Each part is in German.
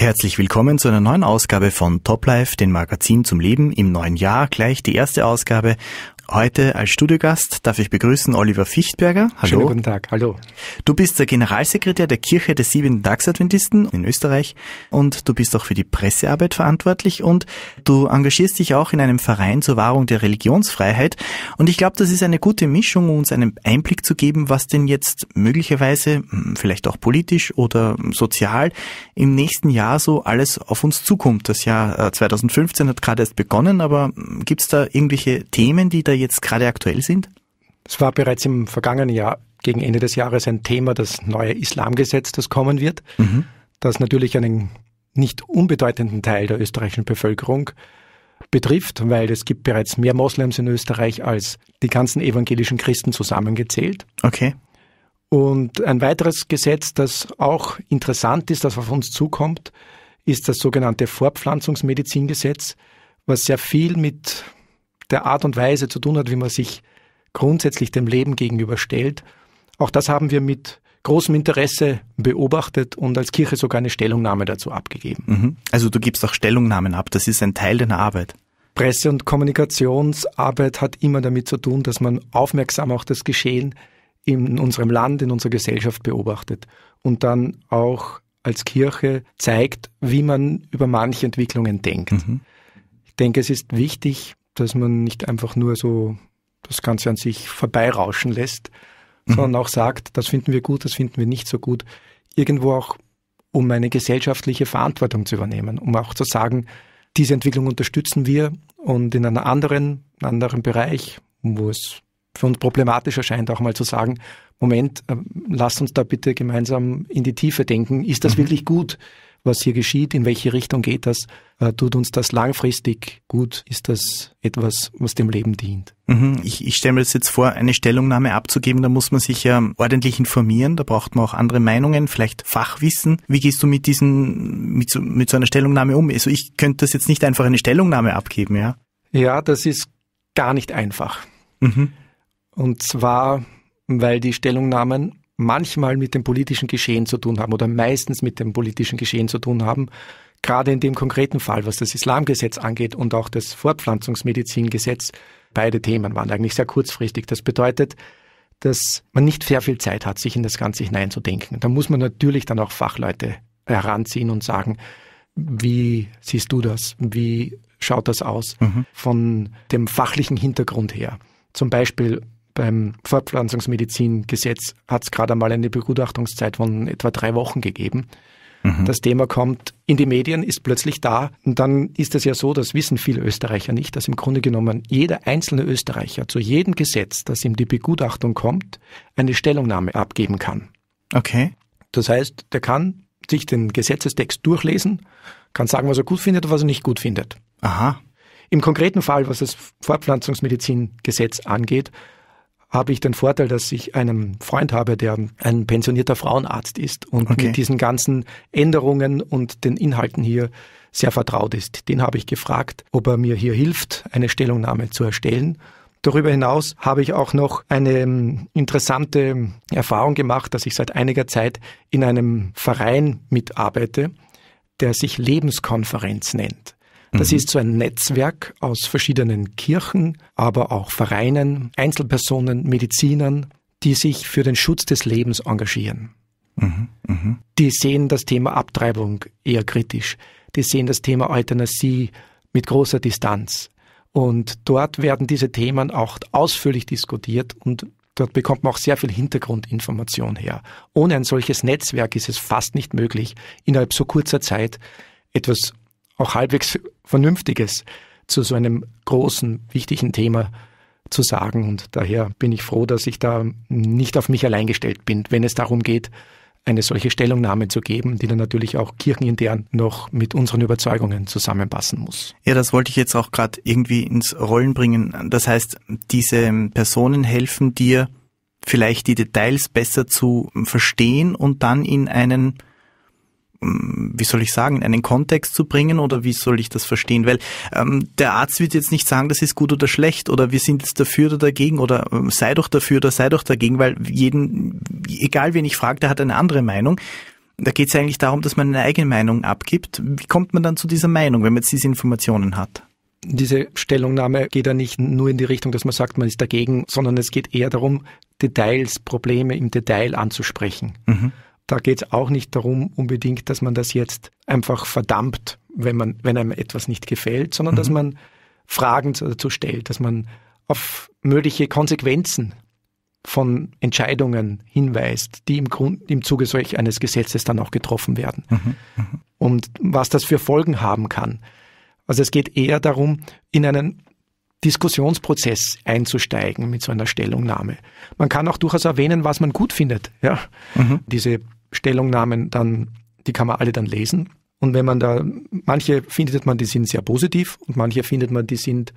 Herzlich willkommen zu einer neuen Ausgabe von Top Life, den Magazin zum Leben im neuen Jahr. Gleich die erste Ausgabe Heute als Studiogast darf ich begrüßen Oliver Fichtberger. Hallo. Schönen guten Tag. Hallo. Du bist der Generalsekretär der Kirche des siebenten Tags-Adventisten in Österreich und du bist auch für die Pressearbeit verantwortlich und du engagierst dich auch in einem Verein zur Wahrung der Religionsfreiheit. Und ich glaube, das ist eine gute Mischung, um uns einen Einblick zu geben, was denn jetzt möglicherweise, hm, vielleicht auch politisch oder sozial, im nächsten Jahr so alles auf uns zukommt. Das Jahr 2015 äh, hat gerade erst begonnen, aber hm, gibt es da irgendwelche Themen, die da jetzt gerade aktuell sind? Es war bereits im vergangenen Jahr gegen Ende des Jahres ein Thema, das neue Islamgesetz, das kommen wird, mhm. das natürlich einen nicht unbedeutenden Teil der österreichischen Bevölkerung betrifft, weil es gibt bereits mehr Moslems in Österreich als die ganzen evangelischen Christen zusammengezählt. Okay. Und ein weiteres Gesetz, das auch interessant ist, das auf uns zukommt, ist das sogenannte Fortpflanzungsmedizingesetz, was sehr viel mit der Art und Weise zu tun hat, wie man sich grundsätzlich dem Leben gegenüberstellt. Auch das haben wir mit großem Interesse beobachtet und als Kirche sogar eine Stellungnahme dazu abgegeben. Mhm. Also du gibst auch Stellungnahmen ab, das ist ein Teil deiner Arbeit. Presse- und Kommunikationsarbeit hat immer damit zu tun, dass man aufmerksam auch das Geschehen in unserem Land, in unserer Gesellschaft beobachtet und dann auch als Kirche zeigt, wie man über manche Entwicklungen denkt. Mhm. Ich denke, es ist wichtig, dass man nicht einfach nur so das Ganze an sich vorbeirauschen lässt, mhm. sondern auch sagt, das finden wir gut, das finden wir nicht so gut. Irgendwo auch, um eine gesellschaftliche Verantwortung zu übernehmen, um auch zu sagen, diese Entwicklung unterstützen wir und in einem anderen, anderen Bereich, wo es für uns problematisch erscheint, auch mal zu sagen, Moment, äh, lasst uns da bitte gemeinsam in die Tiefe denken. Ist das mhm. wirklich gut? Was hier geschieht, in welche Richtung geht das, äh, tut uns das langfristig gut, ist das etwas, was dem Leben dient. Mhm. Ich, ich stelle mir das jetzt vor, eine Stellungnahme abzugeben, da muss man sich ja ordentlich informieren, da braucht man auch andere Meinungen, vielleicht Fachwissen. Wie gehst du mit diesen, mit so, mit so einer Stellungnahme um? Also ich könnte das jetzt nicht einfach eine Stellungnahme abgeben, ja? Ja, das ist gar nicht einfach. Mhm. Und zwar, weil die Stellungnahmen manchmal mit dem politischen Geschehen zu tun haben oder meistens mit dem politischen Geschehen zu tun haben. Gerade in dem konkreten Fall, was das Islamgesetz angeht und auch das Fortpflanzungsmedizingesetz, beide Themen waren eigentlich sehr kurzfristig. Das bedeutet, dass man nicht sehr viel Zeit hat, sich in das Ganze hineinzudenken. Da muss man natürlich dann auch Fachleute heranziehen und sagen, wie siehst du das? Wie schaut das aus? Mhm. Von dem fachlichen Hintergrund her. Zum Beispiel beim Fortpflanzungsmedizingesetz hat es gerade einmal eine Begutachtungszeit von etwa drei Wochen gegeben. Mhm. Das Thema kommt in die Medien, ist plötzlich da. Und dann ist es ja so, das wissen viele Österreicher nicht, dass im Grunde genommen jeder einzelne Österreicher zu jedem Gesetz, das ihm die Begutachtung kommt, eine Stellungnahme abgeben kann. Okay. Das heißt, der kann sich den Gesetzestext durchlesen, kann sagen, was er gut findet und was er nicht gut findet. Aha. Im konkreten Fall, was das Fortpflanzungsmedizingesetz angeht, habe ich den Vorteil, dass ich einen Freund habe, der ein pensionierter Frauenarzt ist und okay. mit diesen ganzen Änderungen und den Inhalten hier sehr vertraut ist. Den habe ich gefragt, ob er mir hier hilft, eine Stellungnahme zu erstellen. Darüber hinaus habe ich auch noch eine ähm, interessante Erfahrung gemacht, dass ich seit einiger Zeit in einem Verein mitarbeite, der sich Lebenskonferenz nennt. Das mhm. ist so ein Netzwerk aus verschiedenen Kirchen, aber auch Vereinen, Einzelpersonen, Medizinern, die sich für den Schutz des Lebens engagieren. Mhm. Mhm. Die sehen das Thema Abtreibung eher kritisch. Die sehen das Thema Euthanasie mit großer Distanz. Und dort werden diese Themen auch ausführlich diskutiert und dort bekommt man auch sehr viel Hintergrundinformation her. Ohne ein solches Netzwerk ist es fast nicht möglich, innerhalb so kurzer Zeit etwas auch halbwegs Vernünftiges zu so einem großen, wichtigen Thema zu sagen. Und daher bin ich froh, dass ich da nicht auf mich allein gestellt bin, wenn es darum geht, eine solche Stellungnahme zu geben, die dann natürlich auch kirchenintern noch mit unseren Überzeugungen zusammenpassen muss. Ja, das wollte ich jetzt auch gerade irgendwie ins Rollen bringen. Das heißt, diese Personen helfen dir vielleicht die Details besser zu verstehen und dann in einen wie soll ich sagen, in einen Kontext zu bringen oder wie soll ich das verstehen? Weil ähm, der Arzt wird jetzt nicht sagen, das ist gut oder schlecht oder wir sind jetzt dafür oder dagegen oder ähm, sei doch dafür oder sei doch dagegen, weil jeden, egal wen ich frage, der hat eine andere Meinung. Da geht es eigentlich darum, dass man eine eigene Meinung abgibt. Wie kommt man dann zu dieser Meinung, wenn man jetzt diese Informationen hat? Diese Stellungnahme geht ja nicht nur in die Richtung, dass man sagt, man ist dagegen, sondern es geht eher darum, Details, Probleme im Detail anzusprechen. Mhm. Da geht es auch nicht darum unbedingt, dass man das jetzt einfach verdammt, wenn man, wenn einem etwas nicht gefällt, sondern mhm. dass man Fragen dazu stellt, dass man auf mögliche Konsequenzen von Entscheidungen hinweist, die im Grund, im Zuge solch eines Gesetzes dann auch getroffen werden. Mhm, mh. Und was das für Folgen haben kann. Also es geht eher darum, in einen Diskussionsprozess einzusteigen mit so einer Stellungnahme. Man kann auch durchaus erwähnen, was man gut findet. Ja, mhm. diese Stellungnahmen dann, die kann man alle dann lesen. Und wenn man da, manche findet man, die sind sehr positiv und manche findet man, die sind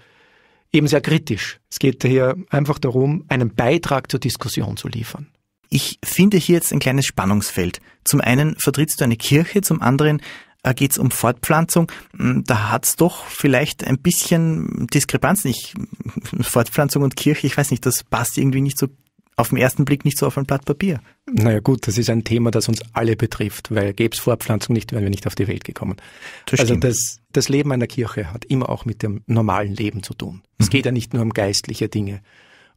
eben sehr kritisch. Es geht daher einfach darum, einen Beitrag zur Diskussion zu liefern. Ich finde hier jetzt ein kleines Spannungsfeld. Zum einen vertrittst du eine Kirche, zum anderen äh, geht es um Fortpflanzung. Hm, da hat es doch vielleicht ein bisschen Diskrepanz. Nicht Fortpflanzung und Kirche, ich weiß nicht, das passt irgendwie nicht so auf den ersten Blick nicht so auf ein Blatt Papier. Naja gut, das ist ein Thema, das uns alle betrifft, weil gäbe es Fortpflanzung nicht, wären wir nicht auf die Welt gekommen. Das also das, das Leben einer Kirche hat immer auch mit dem normalen Leben zu tun. Es mhm. geht ja nicht nur um geistliche Dinge.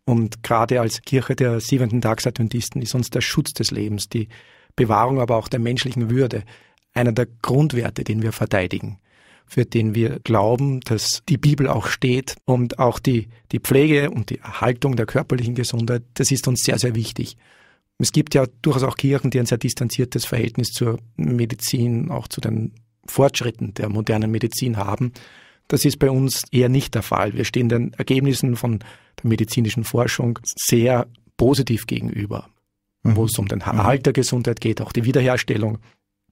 Und gerade als Kirche der siebenten Tagsadventisten ist uns der Schutz des Lebens, die Bewahrung aber auch der menschlichen Würde einer der Grundwerte, den wir verteidigen für den wir glauben, dass die Bibel auch steht und auch die, die Pflege und die Erhaltung der körperlichen Gesundheit, das ist uns sehr, sehr wichtig. Es gibt ja durchaus auch Kirchen, die ein sehr distanziertes Verhältnis zur Medizin, auch zu den Fortschritten der modernen Medizin haben. Das ist bei uns eher nicht der Fall. Wir stehen den Ergebnissen von der medizinischen Forschung sehr positiv gegenüber, mhm. wo es um den Erhalt der Gesundheit geht, auch die Wiederherstellung.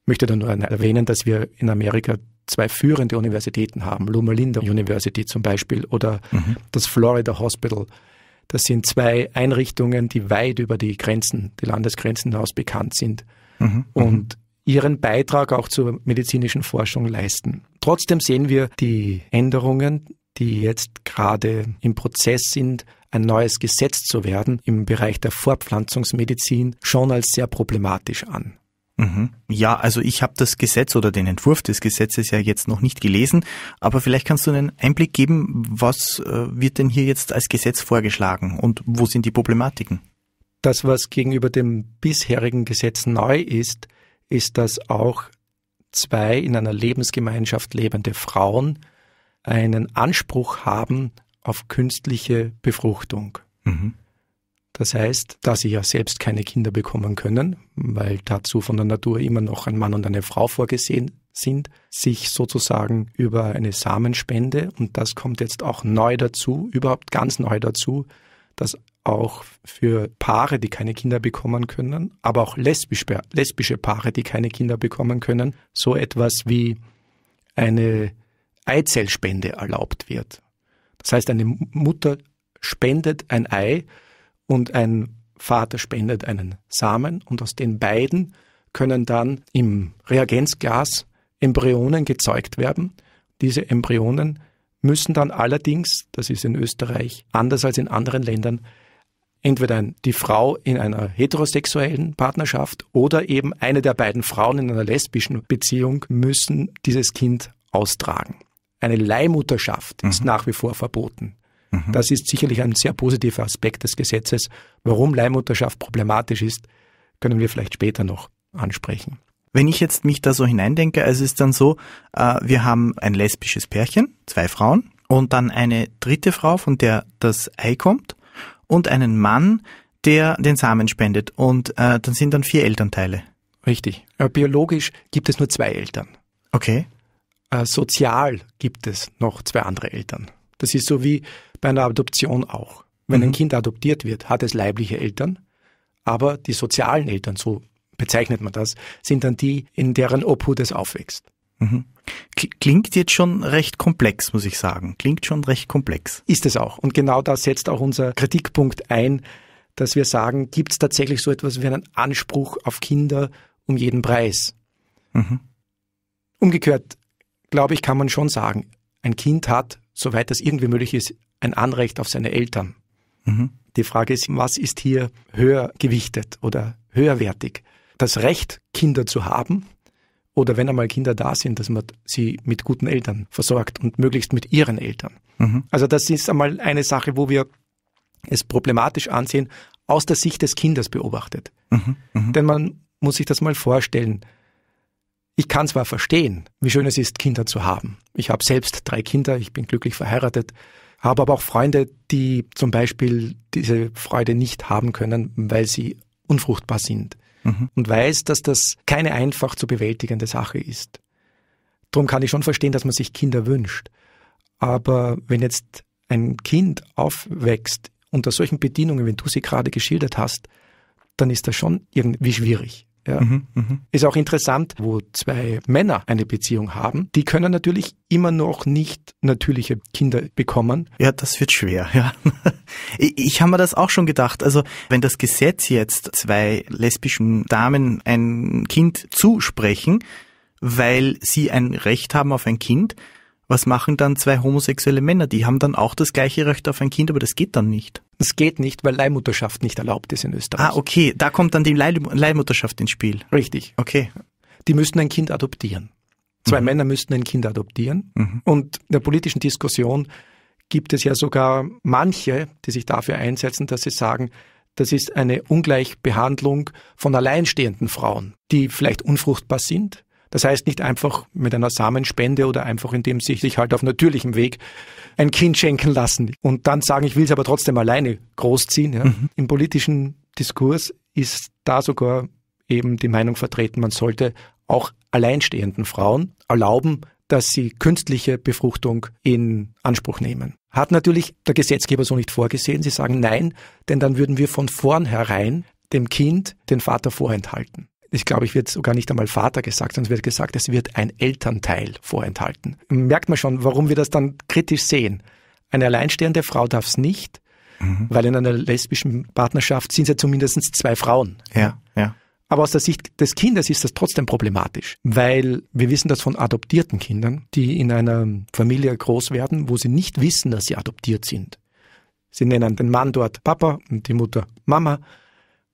Ich möchte dann nur erwähnen, dass wir in Amerika zwei führende Universitäten haben, Loma Linda University zum Beispiel oder mhm. das Florida Hospital. Das sind zwei Einrichtungen, die weit über die Grenzen, die Landesgrenzen hinaus bekannt sind mhm. und ihren Beitrag auch zur medizinischen Forschung leisten. Trotzdem sehen wir die Änderungen, die jetzt gerade im Prozess sind, ein neues Gesetz zu werden im Bereich der Fortpflanzungsmedizin schon als sehr problematisch an. Mhm. Ja, also ich habe das Gesetz oder den Entwurf des Gesetzes ja jetzt noch nicht gelesen, aber vielleicht kannst du einen Einblick geben, was äh, wird denn hier jetzt als Gesetz vorgeschlagen und wo sind die Problematiken? Das, was gegenüber dem bisherigen Gesetz neu ist, ist, dass auch zwei in einer Lebensgemeinschaft lebende Frauen einen Anspruch haben auf künstliche Befruchtung. Mhm. Das heißt, da sie ja selbst keine Kinder bekommen können, weil dazu von der Natur immer noch ein Mann und eine Frau vorgesehen sind, sich sozusagen über eine Samenspende, und das kommt jetzt auch neu dazu, überhaupt ganz neu dazu, dass auch für Paare, die keine Kinder bekommen können, aber auch lesbische, lesbische Paare, die keine Kinder bekommen können, so etwas wie eine Eizellspende erlaubt wird. Das heißt, eine Mutter spendet ein Ei und ein Vater spendet einen Samen und aus den beiden können dann im Reagenzglas Embryonen gezeugt werden. Diese Embryonen müssen dann allerdings, das ist in Österreich anders als in anderen Ländern, entweder die Frau in einer heterosexuellen Partnerschaft oder eben eine der beiden Frauen in einer lesbischen Beziehung müssen dieses Kind austragen. Eine Leihmutterschaft mhm. ist nach wie vor verboten. Mhm. Das ist sicherlich ein sehr positiver Aspekt des Gesetzes. Warum Leihmutterschaft problematisch ist, können wir vielleicht später noch ansprechen. Wenn ich jetzt mich da so hineindenke, also es ist dann so, äh, wir haben ein lesbisches Pärchen, zwei Frauen und dann eine dritte Frau, von der das Ei kommt und einen Mann, der den Samen spendet und äh, dann sind dann vier Elternteile. Richtig. Äh, biologisch gibt es nur zwei Eltern. Okay. Sozial gibt es noch zwei andere Eltern. Das ist so wie bei einer Adoption auch. Wenn mhm. ein Kind adoptiert wird, hat es leibliche Eltern, aber die sozialen Eltern, so bezeichnet man das, sind dann die, in deren Obhut es aufwächst. Mhm. Klingt jetzt schon recht komplex, muss ich sagen. Klingt schon recht komplex. Ist es auch. Und genau da setzt auch unser Kritikpunkt ein, dass wir sagen, gibt es tatsächlich so etwas wie einen Anspruch auf Kinder um jeden Preis? Mhm. Umgekehrt, glaube ich, kann man schon sagen, ein Kind hat, soweit das irgendwie möglich ist, ein Anrecht auf seine Eltern. Mhm. Die Frage ist, was ist hier höher gewichtet oder höherwertig? das Recht, Kinder zu haben, oder wenn einmal Kinder da sind, dass man sie mit guten Eltern versorgt und möglichst mit ihren Eltern. Mhm. Also das ist einmal eine Sache, wo wir es problematisch ansehen, aus der Sicht des Kindes beobachtet. Mhm. Mhm. Denn man muss sich das mal vorstellen. Ich kann zwar verstehen, wie schön es ist, Kinder zu haben. Ich habe selbst drei Kinder, ich bin glücklich verheiratet, habe aber auch Freunde, die zum Beispiel diese Freude nicht haben können, weil sie unfruchtbar sind mhm. und weiß, dass das keine einfach zu bewältigende Sache ist. Darum kann ich schon verstehen, dass man sich Kinder wünscht. Aber wenn jetzt ein Kind aufwächst unter solchen Bedingungen, wenn du sie gerade geschildert hast, dann ist das schon irgendwie schwierig. Ja. Mhm, mh. Ist auch interessant, wo zwei Männer eine Beziehung haben, die können natürlich immer noch nicht natürliche Kinder bekommen. Ja, das wird schwer, ja. Ich, ich habe mir das auch schon gedacht. Also, wenn das Gesetz jetzt zwei lesbischen Damen ein Kind zusprechen, weil sie ein Recht haben auf ein Kind, was machen dann zwei homosexuelle Männer? Die haben dann auch das gleiche Recht auf ein Kind, aber das geht dann nicht. Das geht nicht, weil Leihmutterschaft nicht erlaubt ist in Österreich. Ah, okay. Da kommt dann die Leih Leihmutterschaft ins Spiel. Richtig. Okay. Die müssten ein Kind adoptieren. Zwei mhm. Männer müssten ein Kind adoptieren. Mhm. Und in der politischen Diskussion gibt es ja sogar manche, die sich dafür einsetzen, dass sie sagen, das ist eine Ungleichbehandlung von alleinstehenden Frauen, die vielleicht unfruchtbar sind, das heißt nicht einfach mit einer Samenspende oder einfach indem sie sich halt auf natürlichem Weg ein Kind schenken lassen und dann sagen, ich will es aber trotzdem alleine großziehen. Ja. Mhm. Im politischen Diskurs ist da sogar eben die Meinung vertreten, man sollte auch alleinstehenden Frauen erlauben, dass sie künstliche Befruchtung in Anspruch nehmen. Hat natürlich der Gesetzgeber so nicht vorgesehen. Sie sagen nein, denn dann würden wir von vornherein dem Kind den Vater vorenthalten ich glaube, ich wird sogar nicht einmal Vater gesagt, sondern es wird gesagt, es wird ein Elternteil vorenthalten. Merkt man schon, warum wir das dann kritisch sehen. Eine alleinstehende Frau darf es nicht, mhm. weil in einer lesbischen Partnerschaft sind es ja zumindest zwei Frauen. Ja, ja. Aber aus der Sicht des Kindes ist das trotzdem problematisch, weil wir wissen das von adoptierten Kindern, die in einer Familie groß werden, wo sie nicht wissen, dass sie adoptiert sind. Sie nennen den Mann dort Papa und die Mutter Mama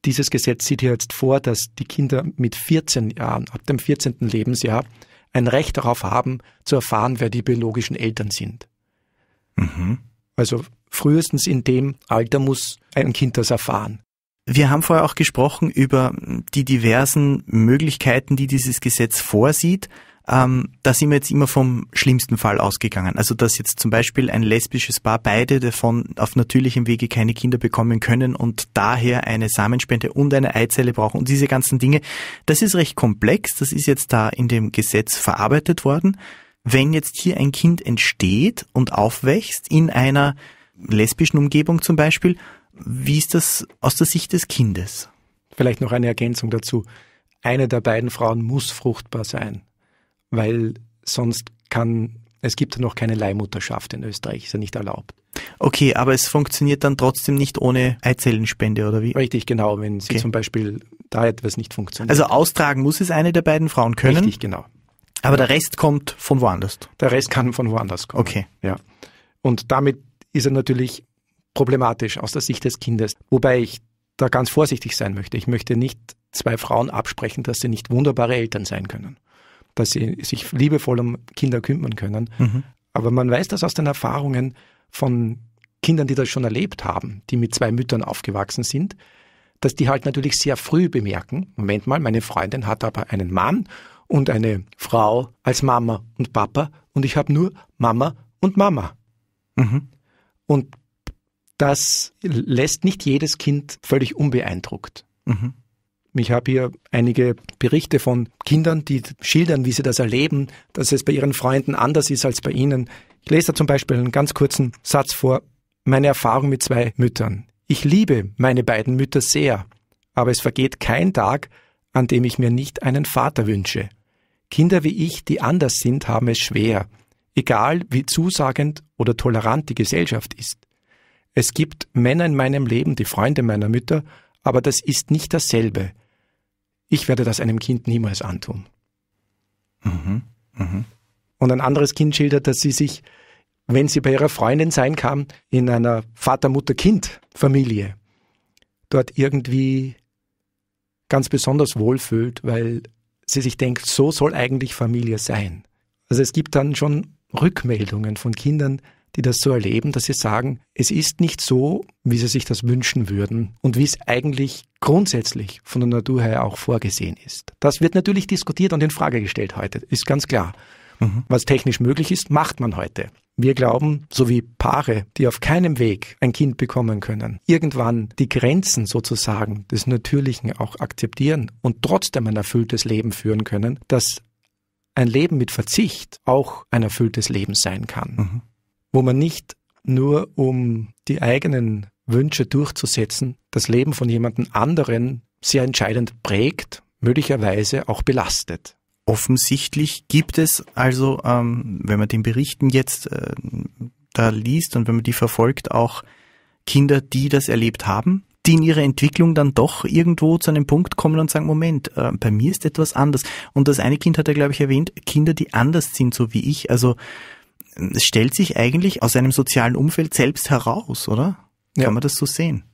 dieses Gesetz sieht hier jetzt vor, dass die Kinder mit 14 Jahren, ab dem 14. Lebensjahr, ein Recht darauf haben, zu erfahren, wer die biologischen Eltern sind. Mhm. Also frühestens in dem Alter muss ein Kind das erfahren. Wir haben vorher auch gesprochen über die diversen Möglichkeiten, die dieses Gesetz vorsieht ähm, da sind wir jetzt immer vom schlimmsten Fall ausgegangen. Also dass jetzt zum Beispiel ein lesbisches Paar beide davon auf natürlichem Wege keine Kinder bekommen können und daher eine Samenspende und eine Eizelle brauchen und diese ganzen Dinge. Das ist recht komplex. Das ist jetzt da in dem Gesetz verarbeitet worden. Wenn jetzt hier ein Kind entsteht und aufwächst in einer lesbischen Umgebung zum Beispiel, wie ist das aus der Sicht des Kindes? Vielleicht noch eine Ergänzung dazu. Eine der beiden Frauen muss fruchtbar sein weil sonst kann, es gibt noch keine Leihmutterschaft in Österreich, ist ja nicht erlaubt. Okay, aber es funktioniert dann trotzdem nicht ohne Eizellenspende, oder wie? Richtig, genau, wenn sie okay. zum Beispiel da etwas nicht funktioniert. Also austragen muss es eine der beiden Frauen können? Richtig, genau. Aber der Rest kommt von woanders? Der Rest kann von woanders kommen. Okay. Ja. Und damit ist er natürlich problematisch aus der Sicht des Kindes. Wobei ich da ganz vorsichtig sein möchte. Ich möchte nicht zwei Frauen absprechen, dass sie nicht wunderbare Eltern sein können dass sie sich liebevoll um Kinder kümmern können. Mhm. Aber man weiß das aus den Erfahrungen von Kindern, die das schon erlebt haben, die mit zwei Müttern aufgewachsen sind, dass die halt natürlich sehr früh bemerken, Moment mal, meine Freundin hat aber einen Mann und eine Frau als Mama und Papa und ich habe nur Mama und Mama. Mhm. Und das lässt nicht jedes Kind völlig unbeeindruckt. Mhm. Ich habe hier einige Berichte von Kindern, die schildern, wie sie das erleben, dass es bei ihren Freunden anders ist als bei ihnen. Ich lese da zum Beispiel einen ganz kurzen Satz vor. Meine Erfahrung mit zwei Müttern. Ich liebe meine beiden Mütter sehr, aber es vergeht kein Tag, an dem ich mir nicht einen Vater wünsche. Kinder wie ich, die anders sind, haben es schwer, egal wie zusagend oder tolerant die Gesellschaft ist. Es gibt Männer in meinem Leben, die Freunde meiner Mütter, aber das ist nicht dasselbe. Ich werde das einem Kind niemals antun. Mhm. Mhm. Und ein anderes Kind schildert, dass sie sich, wenn sie bei ihrer Freundin sein kann, in einer Vater-Mutter-Kind-Familie, dort irgendwie ganz besonders wohlfühlt, weil sie sich denkt, so soll eigentlich Familie sein. Also es gibt dann schon Rückmeldungen von Kindern, die das so erleben, dass sie sagen, es ist nicht so, wie sie sich das wünschen würden und wie es eigentlich grundsätzlich von der Natur her auch vorgesehen ist. Das wird natürlich diskutiert und in Frage gestellt heute, ist ganz klar. Mhm. Was technisch möglich ist, macht man heute. Wir glauben, so wie Paare, die auf keinem Weg ein Kind bekommen können, irgendwann die Grenzen sozusagen des Natürlichen auch akzeptieren und trotzdem ein erfülltes Leben führen können, dass ein Leben mit Verzicht auch ein erfülltes Leben sein kann. Mhm. Wo man nicht nur um die eigenen Wünsche durchzusetzen, das Leben von jemandem anderen sehr entscheidend prägt, möglicherweise auch belastet. Offensichtlich gibt es also, ähm, wenn man den Berichten jetzt äh, da liest und wenn man die verfolgt, auch Kinder, die das erlebt haben, die in ihrer Entwicklung dann doch irgendwo zu einem Punkt kommen und sagen, Moment, äh, bei mir ist etwas anders. Und das eine Kind hat er, glaube ich, erwähnt, Kinder, die anders sind, so wie ich. Also stellt sich eigentlich aus einem sozialen Umfeld selbst heraus, oder? Kann ja. man das so sehen?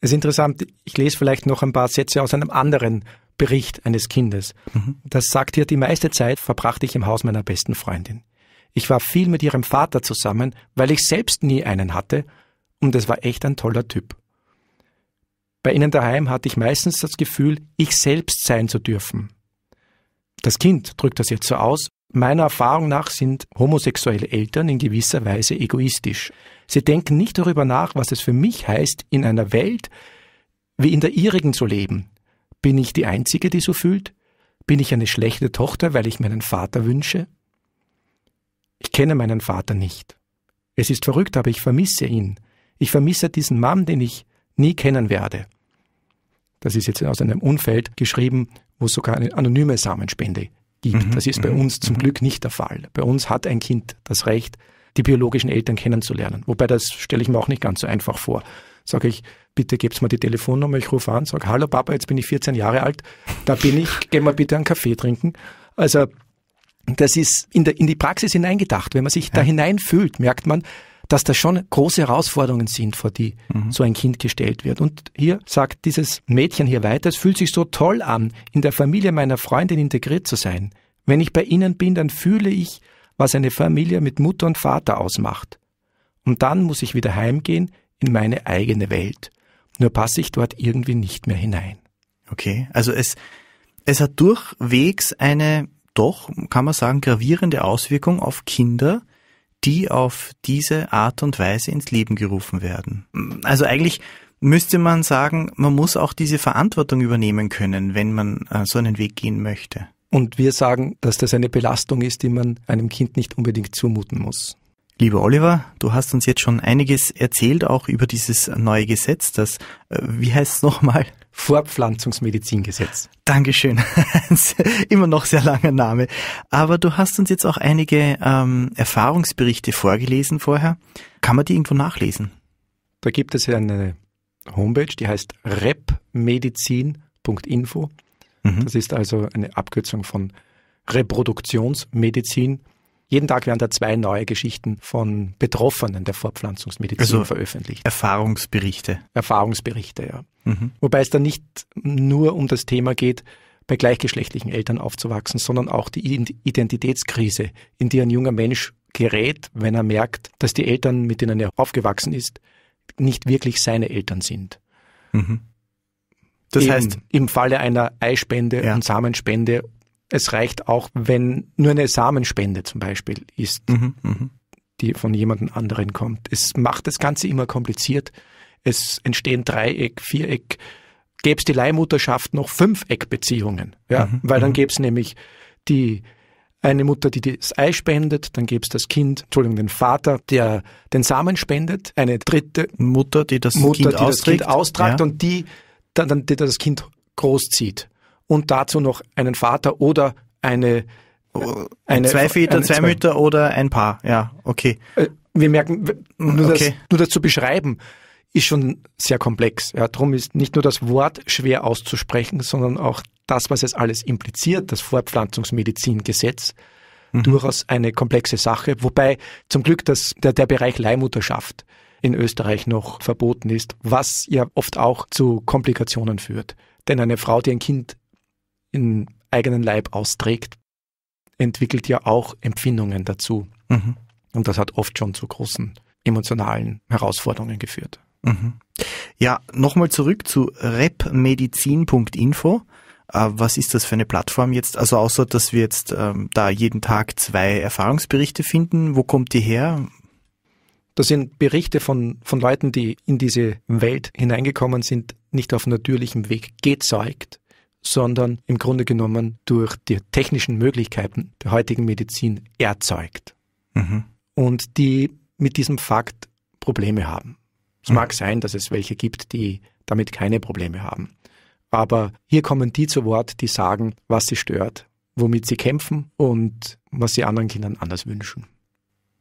Es ist interessant, ich lese vielleicht noch ein paar Sätze aus einem anderen Bericht eines Kindes. Mhm. Das sagt hier, die meiste Zeit verbrachte ich im Haus meiner besten Freundin. Ich war viel mit ihrem Vater zusammen, weil ich selbst nie einen hatte, und es war echt ein toller Typ. Bei ihnen daheim hatte ich meistens das Gefühl, ich selbst sein zu dürfen. Das Kind drückt das jetzt so aus. Meiner Erfahrung nach sind homosexuelle Eltern in gewisser Weise egoistisch. Sie denken nicht darüber nach, was es für mich heißt, in einer Welt wie in der ihrigen zu leben, bin ich die Einzige, die so fühlt? Bin ich eine schlechte Tochter, weil ich meinen Vater wünsche? Ich kenne meinen Vater nicht. Es ist verrückt, aber ich vermisse ihn. Ich vermisse diesen Mann, den ich nie kennen werde. Das ist jetzt aus einem Umfeld geschrieben, wo es sogar eine anonyme Samenspende gibt. Mhm, das ist bei mhm, uns zum mhm. Glück nicht der Fall. Bei uns hat ein Kind das Recht, die biologischen Eltern kennenzulernen. Wobei das stelle ich mir auch nicht ganz so einfach vor. Sage ich, bitte geb's mir die Telefonnummer, ich rufe an, sage, hallo Papa, jetzt bin ich 14 Jahre alt, da bin ich, geh mal bitte einen Kaffee trinken. Also das ist in, der, in die Praxis hineingedacht. Wenn man sich ja. da hineinfühlt, merkt man, dass das schon große Herausforderungen sind, vor die mhm. so ein Kind gestellt wird. Und hier sagt dieses Mädchen hier weiter, es fühlt sich so toll an, in der Familie meiner Freundin integriert zu sein. Wenn ich bei ihnen bin, dann fühle ich, was eine Familie mit Mutter und Vater ausmacht. Und dann muss ich wieder heimgehen in meine eigene Welt. Nur passe ich dort irgendwie nicht mehr hinein. Okay, also es, es hat durchwegs eine doch, kann man sagen, gravierende Auswirkung auf Kinder, die auf diese Art und Weise ins Leben gerufen werden. Also eigentlich müsste man sagen, man muss auch diese Verantwortung übernehmen können, wenn man äh, so einen Weg gehen möchte. Und wir sagen, dass das eine Belastung ist, die man einem Kind nicht unbedingt zumuten muss. Lieber Oliver, du hast uns jetzt schon einiges erzählt, auch über dieses neue Gesetz, das, äh, wie heißt es nochmal? Fortpflanzungsmedizingesetz. Dankeschön. Immer noch sehr langer Name. Aber du hast uns jetzt auch einige ähm, Erfahrungsberichte vorgelesen vorher. Kann man die irgendwo nachlesen? Da gibt es eine Homepage, die heißt repmedizin.info. Mhm. Das ist also eine Abkürzung von Reproduktionsmedizin. Jeden Tag werden da zwei neue Geschichten von Betroffenen der Fortpflanzungsmedizin also veröffentlicht. Erfahrungsberichte. Erfahrungsberichte, ja. Mhm. Wobei es da nicht nur um das Thema geht, bei gleichgeschlechtlichen Eltern aufzuwachsen, sondern auch die Identitätskrise, in die ein junger Mensch gerät, wenn er merkt, dass die Eltern, mit denen er aufgewachsen ist, nicht wirklich seine Eltern sind. Mhm. Das Eben heißt, im Falle einer Eispende ja. und Samenspende es reicht auch, wenn nur eine Samenspende zum Beispiel ist, mhm, mhm, die von jemandem anderen kommt. Es macht das Ganze immer kompliziert. Es entstehen Dreieck, Viereck. Gäbe es die Leihmutterschaft noch Fünfeckbeziehungen, ja, mhm, weil dann mhm. gäbe es nämlich die eine Mutter, die das Ei spendet, dann gäbe es das Kind, Entschuldigung, den Vater, der den Samen spendet, eine dritte Mutter, die das Mutter, Kind, die das kind austragt ja. und die dann, dann die das Kind großzieht und dazu noch einen Vater oder eine eine, zwei Väter, eine, zwei, zwei Mütter oder ein Paar. Ja, okay. Äh, wir merken, nur, okay. das, nur das zu beschreiben, ist schon sehr komplex. Ja, darum ist nicht nur das Wort schwer auszusprechen, sondern auch das, was es alles impliziert, das Fortpflanzungsmedizingesetz, mhm. durchaus eine komplexe Sache. Wobei zum Glück das, der, der Bereich Leihmutterschaft in Österreich noch verboten ist, was ja oft auch zu Komplikationen führt. Denn eine Frau, die ein Kind in eigenen Leib austrägt, entwickelt ja auch Empfindungen dazu. Mhm. Und das hat oft schon zu großen emotionalen Herausforderungen geführt. Mhm. Ja, nochmal zurück zu repmedizin.info. Äh, was ist das für eine Plattform jetzt? Also außer, dass wir jetzt ähm, da jeden Tag zwei Erfahrungsberichte finden, wo kommt die her? Das sind Berichte von, von Leuten, die in diese Welt hineingekommen sind, nicht auf natürlichem Weg gezeugt, sondern im Grunde genommen durch die technischen Möglichkeiten der heutigen Medizin erzeugt. Mhm. Und die mit diesem Fakt Probleme haben. Es mhm. mag sein, dass es welche gibt, die damit keine Probleme haben. Aber hier kommen die zu Wort, die sagen, was sie stört, womit sie kämpfen und was sie anderen Kindern anders wünschen.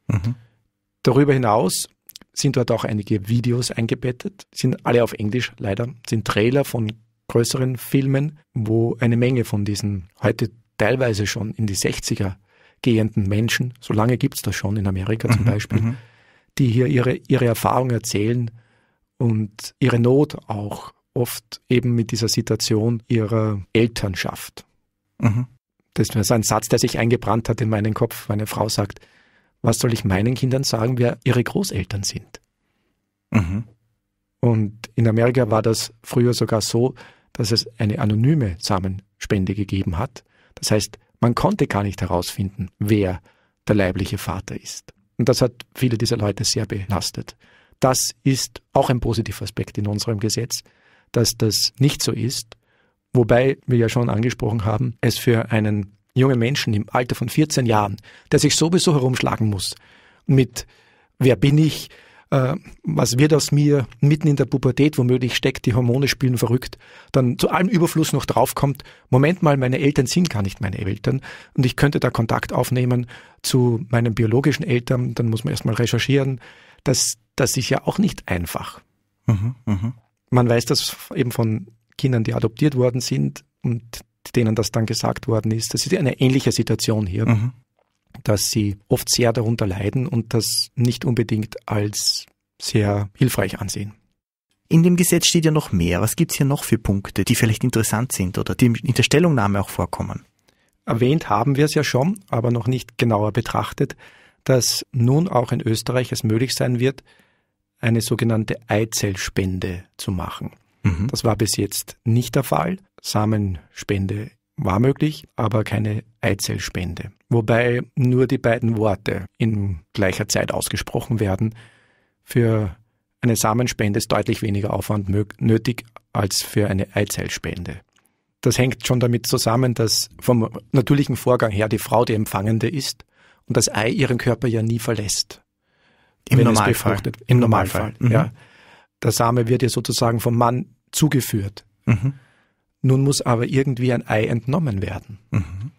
Mhm. Darüber hinaus sind dort auch einige Videos eingebettet, sind alle auf Englisch leider, sind Trailer von größeren Filmen, wo eine Menge von diesen heute teilweise schon in die 60er gehenden Menschen, so lange gibt es das schon in Amerika zum mhm, Beispiel, mhm. die hier ihre, ihre Erfahrung erzählen und ihre Not auch oft eben mit dieser Situation ihrer Elternschaft. Mhm. Das ist ein Satz, der sich eingebrannt hat in meinen Kopf. Meine Frau sagt, was soll ich meinen Kindern sagen, wer ihre Großeltern sind? Mhm. Und in Amerika war das früher sogar so, dass es eine anonyme Samenspende gegeben hat. Das heißt, man konnte gar nicht herausfinden, wer der leibliche Vater ist. Und das hat viele dieser Leute sehr belastet. Das ist auch ein positiver Aspekt in unserem Gesetz, dass das nicht so ist, wobei wir ja schon angesprochen haben, es für einen jungen Menschen im Alter von 14 Jahren, der sich sowieso herumschlagen muss mit wer bin ich, äh, was wird aus mir, mitten in der Pubertät womöglich steckt, die Hormone spielen verrückt, dann zu allem Überfluss noch draufkommt, Moment mal, meine Eltern sind gar nicht meine Eltern und ich könnte da Kontakt aufnehmen zu meinen biologischen Eltern, dann muss man erstmal recherchieren, das, das ist ja auch nicht einfach. Mhm, mh. Man weiß das eben von Kindern, die adoptiert worden sind und denen das dann gesagt worden ist. Das ist eine ähnliche Situation hier. Mhm dass sie oft sehr darunter leiden und das nicht unbedingt als sehr hilfreich ansehen. In dem Gesetz steht ja noch mehr. Was gibt es hier noch für Punkte, die vielleicht interessant sind oder die in der Stellungnahme auch vorkommen? Erwähnt haben wir es ja schon, aber noch nicht genauer betrachtet, dass nun auch in Österreich es möglich sein wird, eine sogenannte Eizellspende zu machen. Mhm. Das war bis jetzt nicht der Fall. Samenspende war möglich, aber keine Eizellspende. Wobei nur die beiden Worte in gleicher Zeit ausgesprochen werden. Für eine Samenspende ist deutlich weniger Aufwand nötig als für eine Eizellspende. Das hängt schon damit zusammen, dass vom natürlichen Vorgang her die Frau die Empfangende ist und das Ei ihren Körper ja nie verlässt. Im Normalfall. Im Normalfall, mhm. ja. Der Same wird ja sozusagen vom Mann zugeführt. Mhm. Nun muss aber irgendwie ein Ei entnommen werden. Mhm.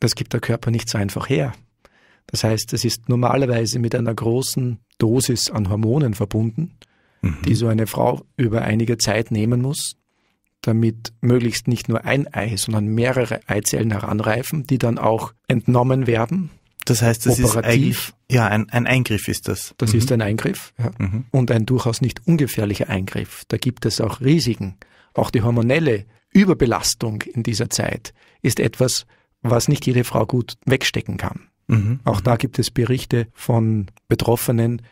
Das gibt der Körper nicht so einfach her. Das heißt, es ist normalerweise mit einer großen Dosis an Hormonen verbunden, mhm. die so eine Frau über einige Zeit nehmen muss, damit möglichst nicht nur ein Ei, sondern mehrere Eizellen heranreifen, die dann auch entnommen werden. Das heißt, das operativ. ist ja, ein, ein Eingriff ist das. Das mhm. ist ein Eingriff ja. mhm. und ein durchaus nicht ungefährlicher Eingriff. Da gibt es auch Risiken. Auch die hormonelle Überbelastung in dieser Zeit ist etwas, was nicht jede Frau gut wegstecken kann. Mhm. Auch da gibt es Berichte von Betroffenen,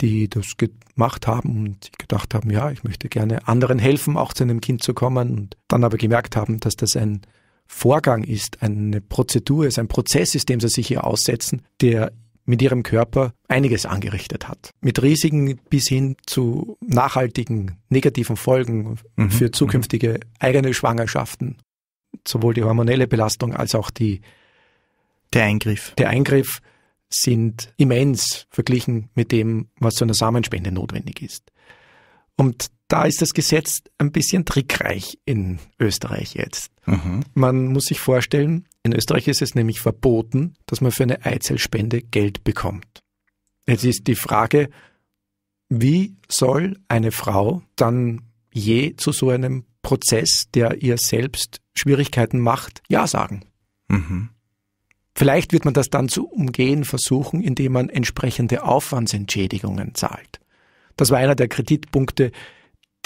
die das gemacht haben und gedacht haben, ja, ich möchte gerne anderen helfen, auch zu einem Kind zu kommen und dann aber gemerkt haben, dass das ein Vorgang ist, eine Prozedur ist, ein Prozess ist, dem sie sich hier aussetzen, der mit ihrem Körper einiges angerichtet hat. Mit Risiken bis hin zu nachhaltigen negativen Folgen mhm. für zukünftige eigene Schwangerschaften. Sowohl die hormonelle Belastung als auch die der Eingriff. Der Eingriff sind immens verglichen mit dem, was zu einer Samenspende notwendig ist. Und da ist das Gesetz ein bisschen trickreich in Österreich jetzt. Mhm. Man muss sich vorstellen, in Österreich ist es nämlich verboten, dass man für eine Eizellspende Geld bekommt. Jetzt ist die Frage, wie soll eine Frau dann je zu so einem Prozess, der ihr selbst Schwierigkeiten macht, Ja sagen? Mhm. Vielleicht wird man das dann zu umgehen versuchen, indem man entsprechende Aufwandsentschädigungen zahlt. Das war einer der Kreditpunkte,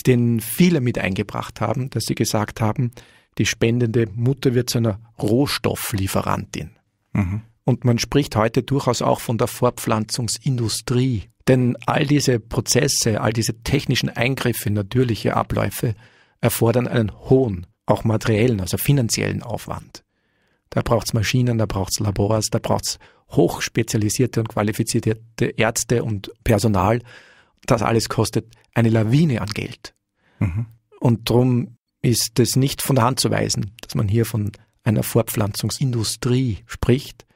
den viele mit eingebracht haben, dass sie gesagt haben, die spendende Mutter wird zu einer Rohstofflieferantin. Mhm. Und man spricht heute durchaus auch von der Fortpflanzungsindustrie. Denn all diese Prozesse, all diese technischen Eingriffe, natürliche Abläufe erfordern einen hohen, auch materiellen, also finanziellen Aufwand. Da braucht es Maschinen, da braucht es Labors, da braucht es hochspezialisierte und qualifizierte Ärzte und Personal. Das alles kostet eine Lawine an Geld. Mhm. Und darum ist es nicht von der Hand zu weisen, dass man hier von einer Fortpflanzungsindustrie spricht,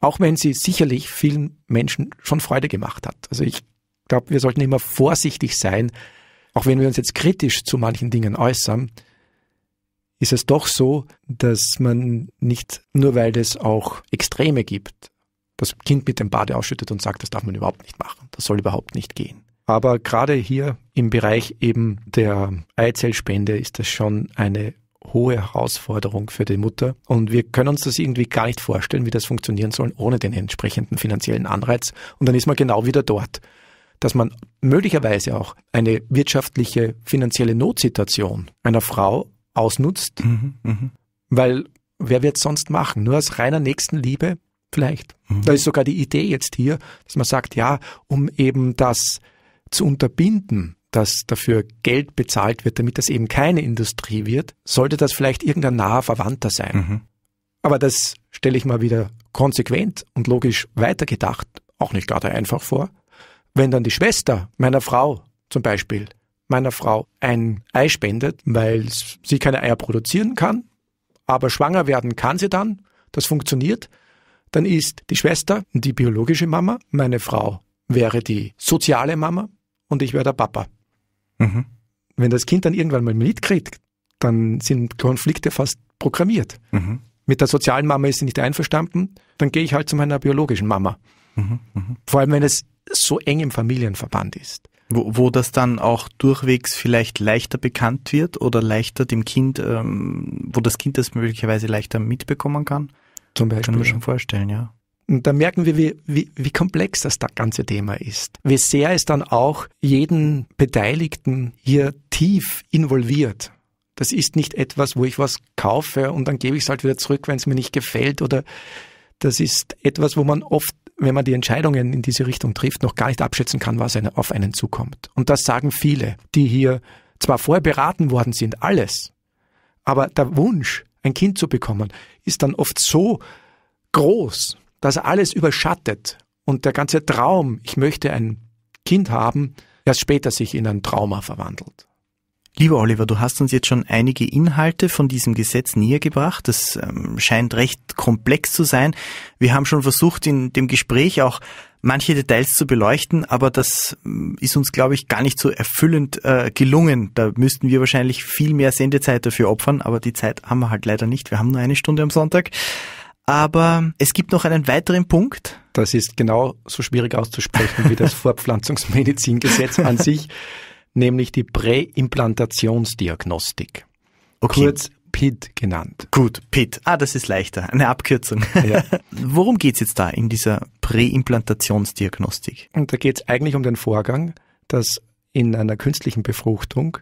auch wenn sie sicherlich vielen Menschen schon Freude gemacht hat. Also ich glaube, wir sollten immer vorsichtig sein, auch wenn wir uns jetzt kritisch zu manchen Dingen äußern, ist es doch so, dass man nicht, nur weil es auch Extreme gibt, das Kind mit dem Bade ausschüttet und sagt, das darf man überhaupt nicht machen. Das soll überhaupt nicht gehen. Aber gerade hier im Bereich eben der Eizellspende ist das schon eine hohe Herausforderung für die Mutter. Und wir können uns das irgendwie gar nicht vorstellen, wie das funktionieren soll, ohne den entsprechenden finanziellen Anreiz. Und dann ist man genau wieder dort, dass man möglicherweise auch eine wirtschaftliche, finanzielle Notsituation einer Frau ausnutzt, mhm, mh. weil wer wird es sonst machen? Nur aus reiner Nächstenliebe? Vielleicht. Mhm. Da ist sogar die Idee jetzt hier, dass man sagt, ja, um eben das zu unterbinden, dass dafür Geld bezahlt wird, damit das eben keine Industrie wird, sollte das vielleicht irgendein naher Verwandter sein. Mhm. Aber das stelle ich mal wieder konsequent und logisch weitergedacht auch nicht gerade einfach vor. Wenn dann die Schwester meiner Frau zum Beispiel meiner Frau ein Ei spendet, weil sie keine Eier produzieren kann, aber schwanger werden kann sie dann, das funktioniert, dann ist die Schwester die biologische Mama, meine Frau wäre die soziale Mama und ich wäre der Papa. Mhm. Wenn das Kind dann irgendwann mal mitkriegt, dann sind Konflikte fast programmiert. Mhm. Mit der sozialen Mama ist sie nicht einverstanden, dann gehe ich halt zu meiner biologischen Mama. Mhm. mhm. Vor allem, wenn es so eng im Familienverband ist. Wo, wo das dann auch durchwegs vielleicht leichter bekannt wird oder leichter dem Kind, ähm, wo das Kind das möglicherweise leichter mitbekommen kann? Zum Beispiel. Können wir schon vorstellen, ja. Und da merken wir, wie, wie, wie komplex das ganze Thema ist. Wie sehr es dann auch jeden Beteiligten hier tief involviert. Das ist nicht etwas, wo ich was kaufe und dann gebe ich es halt wieder zurück, wenn es mir nicht gefällt oder das ist etwas, wo man oft, wenn man die Entscheidungen in diese Richtung trifft, noch gar nicht abschätzen kann, was auf einen zukommt. Und das sagen viele, die hier zwar vorher beraten worden sind, alles, aber der Wunsch, ein Kind zu bekommen, ist dann oft so groß, dass er alles überschattet und der ganze Traum, ich möchte ein Kind haben, erst später sich in ein Trauma verwandelt. Lieber Oliver, du hast uns jetzt schon einige Inhalte von diesem Gesetz nähergebracht. Das ähm, scheint recht komplex zu sein. Wir haben schon versucht, in dem Gespräch auch manche Details zu beleuchten, aber das ähm, ist uns, glaube ich, gar nicht so erfüllend äh, gelungen. Da müssten wir wahrscheinlich viel mehr Sendezeit dafür opfern, aber die Zeit haben wir halt leider nicht. Wir haben nur eine Stunde am Sonntag. Aber es gibt noch einen weiteren Punkt. Das ist genau so schwierig auszusprechen wie das Fortpflanzungsmedizingesetz an sich, nämlich die Präimplantationsdiagnostik. Okay. Kurz PID genannt. Gut, PID. Ah, das ist leichter. Eine Abkürzung. Ja. Worum geht's jetzt da in dieser Präimplantationsdiagnostik? Und da geht's eigentlich um den Vorgang, dass in einer künstlichen Befruchtung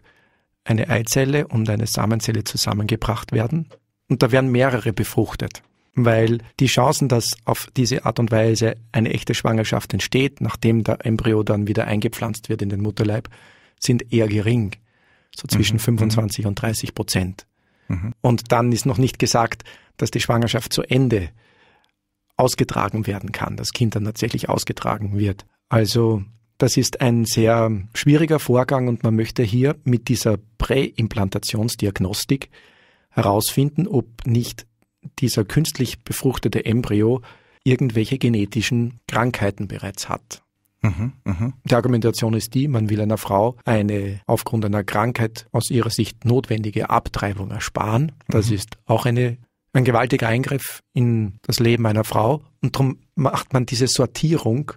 eine Eizelle und eine Samenzelle zusammengebracht werden. Und da werden mehrere befruchtet weil die Chancen, dass auf diese Art und Weise eine echte Schwangerschaft entsteht, nachdem der Embryo dann wieder eingepflanzt wird in den Mutterleib, sind eher gering. So zwischen mhm. 25 und 30 Prozent. Mhm. Und dann ist noch nicht gesagt, dass die Schwangerschaft zu Ende ausgetragen werden kann, das Kind dann tatsächlich ausgetragen wird. Also das ist ein sehr schwieriger Vorgang und man möchte hier mit dieser Präimplantationsdiagnostik herausfinden, ob nicht dieser künstlich befruchtete Embryo irgendwelche genetischen Krankheiten bereits hat. Mhm, mh. Die Argumentation ist die, man will einer Frau eine aufgrund einer Krankheit aus ihrer Sicht notwendige Abtreibung ersparen. Das mhm. ist auch eine, ein gewaltiger Eingriff in das Leben einer Frau. Und darum macht man diese Sortierung,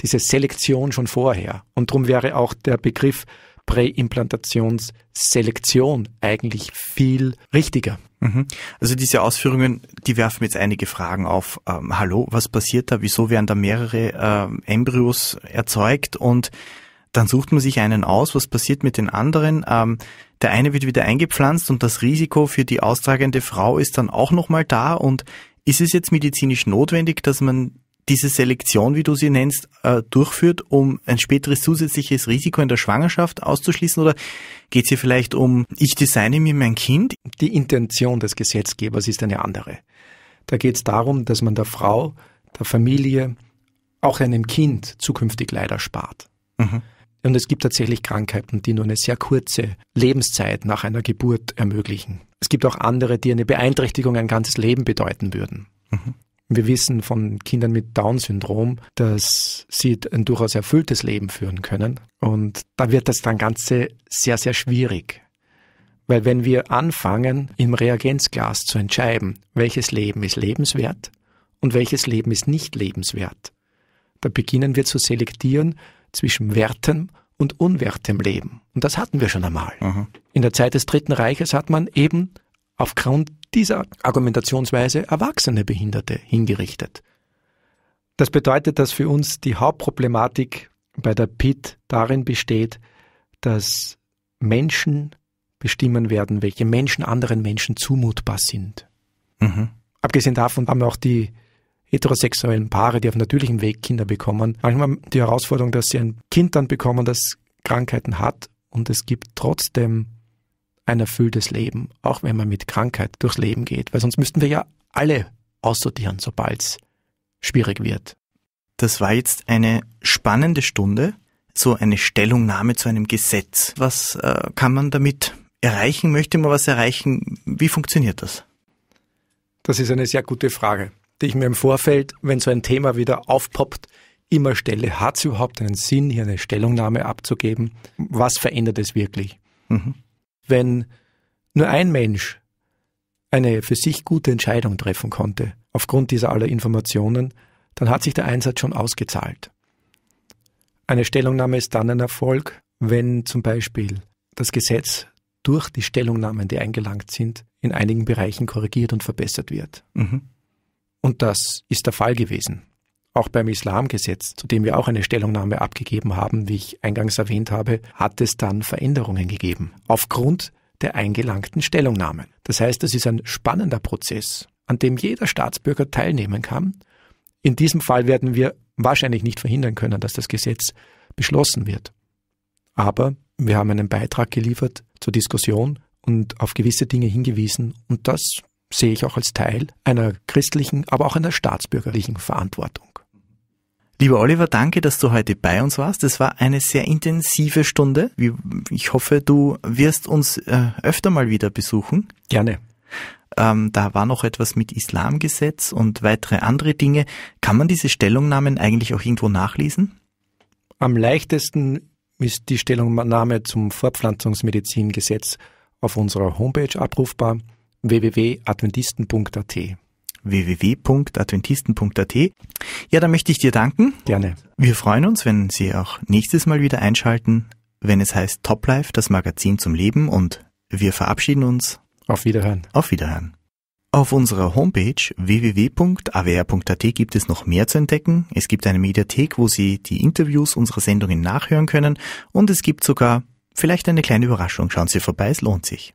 diese Selektion schon vorher. Und darum wäre auch der Begriff Präimplantationsselektion eigentlich viel richtiger. Mhm. Also diese Ausführungen, die werfen jetzt einige Fragen auf. Ähm, hallo, was passiert da? Wieso werden da mehrere ähm, Embryos erzeugt? Und dann sucht man sich einen aus, was passiert mit den anderen. Ähm, der eine wird wieder eingepflanzt und das Risiko für die austragende Frau ist dann auch nochmal da. Und ist es jetzt medizinisch notwendig, dass man diese Selektion, wie du sie nennst, äh, durchführt, um ein späteres zusätzliches Risiko in der Schwangerschaft auszuschließen? Oder geht es hier vielleicht um, ich designe mir mein Kind? Die Intention des Gesetzgebers ist eine andere. Da geht es darum, dass man der Frau, der Familie, auch einem Kind zukünftig leider spart. Mhm. Und es gibt tatsächlich Krankheiten, die nur eine sehr kurze Lebenszeit nach einer Geburt ermöglichen. Es gibt auch andere, die eine Beeinträchtigung ein ganzes Leben bedeuten würden. Mhm. Wir wissen von Kindern mit Down-Syndrom, dass sie ein durchaus erfülltes Leben führen können. Und da wird das dann Ganze sehr, sehr schwierig. Weil wenn wir anfangen, im Reagenzglas zu entscheiden, welches Leben ist lebenswert und welches Leben ist nicht lebenswert, da beginnen wir zu selektieren zwischen wertem und unwertem Leben. Und das hatten wir schon einmal. Aha. In der Zeit des Dritten Reiches hat man eben aufgrund dieser Argumentationsweise erwachsene Behinderte hingerichtet. Das bedeutet, dass für uns die Hauptproblematik bei der PIT darin besteht, dass Menschen bestimmen werden, welche Menschen anderen Menschen zumutbar sind. Mhm. Abgesehen davon haben wir auch die heterosexuellen Paare, die auf natürlichem Weg Kinder bekommen, manchmal die Herausforderung, dass sie ein Kind dann bekommen, das Krankheiten hat und es gibt trotzdem ein erfülltes Leben, auch wenn man mit Krankheit durchs Leben geht, weil sonst müssten wir ja alle aussortieren, sobald es schwierig wird. Das war jetzt eine spannende Stunde, so eine Stellungnahme zu einem Gesetz. Was äh, kann man damit erreichen? Möchte man was erreichen? Wie funktioniert das? Das ist eine sehr gute Frage, die ich mir im Vorfeld, wenn so ein Thema wieder aufpoppt, immer stelle. Hat es überhaupt einen Sinn, hier eine Stellungnahme abzugeben? Was verändert es wirklich? Mhm wenn nur ein Mensch eine für sich gute Entscheidung treffen konnte, aufgrund dieser aller Informationen, dann hat sich der Einsatz schon ausgezahlt. Eine Stellungnahme ist dann ein Erfolg, wenn zum Beispiel das Gesetz durch die Stellungnahmen, die eingelangt sind, in einigen Bereichen korrigiert und verbessert wird. Mhm. Und das ist der Fall gewesen. Auch beim Islamgesetz, zu dem wir auch eine Stellungnahme abgegeben haben, wie ich eingangs erwähnt habe, hat es dann Veränderungen gegeben. Aufgrund der eingelangten Stellungnahmen. Das heißt, es ist ein spannender Prozess, an dem jeder Staatsbürger teilnehmen kann. In diesem Fall werden wir wahrscheinlich nicht verhindern können, dass das Gesetz beschlossen wird. Aber wir haben einen Beitrag geliefert zur Diskussion und auf gewisse Dinge hingewiesen und das sehe ich auch als Teil einer christlichen, aber auch einer staatsbürgerlichen Verantwortung. Lieber Oliver, danke, dass du heute bei uns warst. Es war eine sehr intensive Stunde. Ich hoffe, du wirst uns äh, öfter mal wieder besuchen. Gerne. Ähm, da war noch etwas mit Islamgesetz und weitere andere Dinge. Kann man diese Stellungnahmen eigentlich auch irgendwo nachlesen? Am leichtesten ist die Stellungnahme zum Fortpflanzungsmedizingesetz auf unserer Homepage abrufbar www.adventisten.at www.adventisten.at. Ja, da möchte ich dir danken. Gerne. Wir freuen uns, wenn Sie auch nächstes Mal wieder einschalten, wenn es heißt Top Life, das Magazin zum Leben und wir verabschieden uns. Auf Wiederhören. Auf Wiederhören. Auf unserer Homepage www.awr.at gibt es noch mehr zu entdecken. Es gibt eine Mediathek, wo Sie die Interviews unserer Sendungen nachhören können und es gibt sogar vielleicht eine kleine Überraschung. Schauen Sie vorbei, es lohnt sich.